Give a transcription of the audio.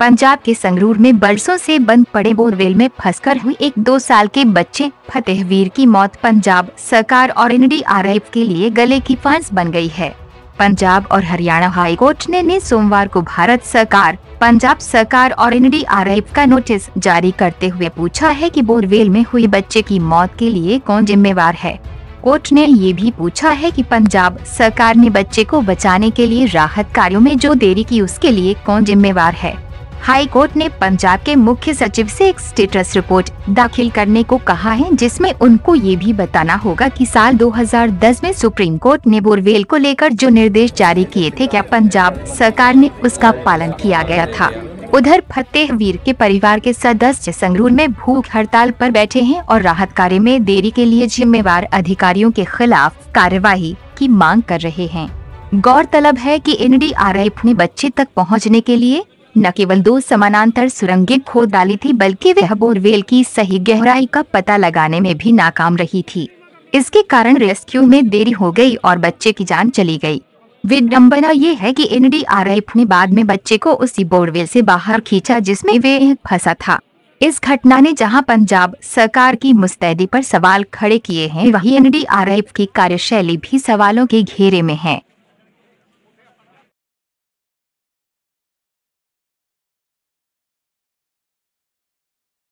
पंजाब के संगरूर में बरसों से बंद पड़े बोरवेल में फंसकर हुई एक दो साल के बच्चे फतेहवीर की मौत। पंजाब सरकार और एनडीआरएफ के लिए गले की फांस बन गई है। पंजाब और हरियाणा हाई कोर्ट ने, ने सोमवार को भारत सरकार पंजाब सरकार और एनडीआरएफ का नोटिस जारी करते हुए पूछा है कि बोरवेल में हुई बच्चे की मौत के लिए कौन जिम्मेवार है। कोर्ट ने ये भी पूछा है कि पंजाब सरकार ने बच्चे को बचाने के लिए राहत कार्यों में जो देरी की उसके लिए कौन जिम्मेवार है। हाई कोर्ट ने पंजाब के मुख्य सचिव से एक स्टेटस रिपोर्ट दाखिल करने को कहा है, जिसमें उनको ये भी बताना होगा कि साल 2010 में सुप्रीम कोर्ट ने बोरवेल को लेकर जो निर्देश जारी किए थे क्या पंजाब सरकार ने उसका पालन किया गया था? उधर फतेहवीर के परिवार के सदस्य संगरूर में भूख हड़ताल पर बैठे हैं और राहत कार्य में देरी के लिए जिम्मेवार अधिकारियों के खिलाफ कार्यवाही की मांग कर रहे हैं। गौरतलब है कि एनडीआरएफ ने बच्चे तक पहुँचने के लिए न केवल दो समानांतर सुरंगें खोद डाली थी, बल्कि वह बोरवेल की सही गहराई का पता लगाने में भी नाकाम रही थी। इसके कारण रेस्क्यू में देरी हो गई और बच्चे की जान चली गई। विडम्बना ये है कि एनडीआरएफ ने बाद में बच्चे को उसी बोरवेल से बाहर खींचा जिसमें वे फंसा था। इस घटना ने जहाँ पंजाब सरकार की मुस्तैदी पर सवाल खड़े किए हैं, वहीं एनडीआरएफ की कार्यशैली भी सवालों के घेरे में है।